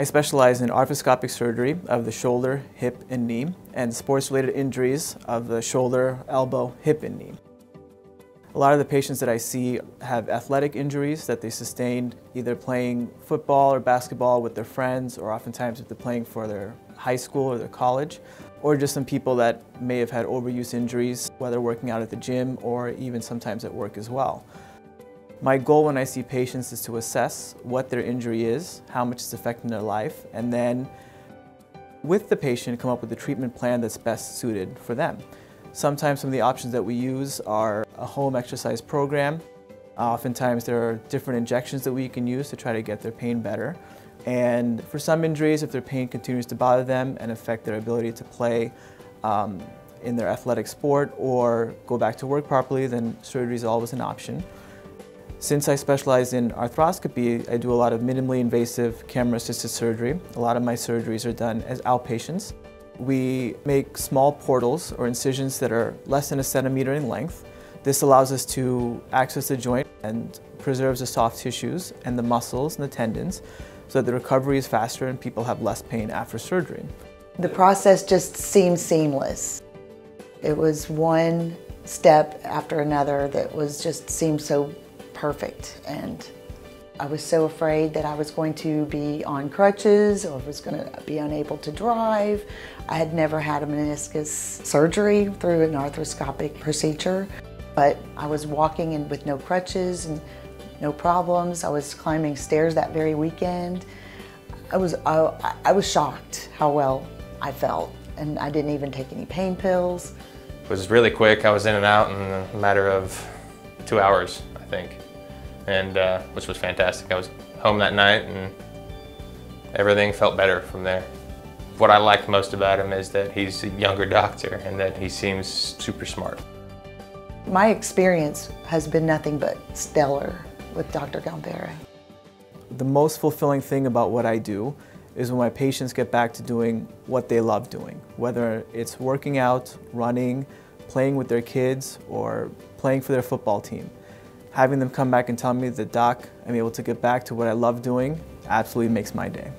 I specialize in arthroscopic surgery of the shoulder, hip, and knee, and sports-related injuries of the shoulder, elbow, hip, and knee. A lot of the patients that I see have athletic injuries that they sustained either playing football or basketball with their friends or oftentimes if they're playing for their high school or their college or just some people that may have had overuse injuries whether working out at the gym or even sometimes at work as well. My goal when I see patients is to assess what their injury is, how much it's affecting their life, and then with the patient come up with a treatment plan that's best suited for them. Sometimes some of the options that we use are a home exercise program. Oftentimes there are different injections that we can use to try to get their pain better. And for some injuries, if their pain continues to bother them and affect their ability to play um, in their athletic sport or go back to work properly, then surgery is always an option. Since I specialize in arthroscopy, I do a lot of minimally invasive camera-assisted surgery. A lot of my surgeries are done as outpatients. We make small portals or incisions that are less than a centimeter in length. This allows us to access the joint and preserves the soft tissues and the muscles and the tendons so that the recovery is faster and people have less pain after surgery. The process just seemed seamless. It was one step after another that was just seemed so perfect. And I was so afraid that I was going to be on crutches or was going to be unable to drive. I had never had a meniscus surgery through an arthroscopic procedure, but I was walking in with no crutches and no problems. I was climbing stairs that very weekend. I was, I, I was shocked how well I felt and I didn't even take any pain pills. It was really quick. I was in and out in a matter of two hours, I think and uh, which was fantastic. I was home that night and everything felt better from there. What I liked most about him is that he's a younger doctor and that he seems super smart. My experience has been nothing but stellar with Dr. Gombera. The most fulfilling thing about what I do is when my patients get back to doing what they love doing, whether it's working out, running, playing with their kids, or playing for their football team having them come back and tell me that, Doc, I'm able to get back to what I love doing absolutely makes my day.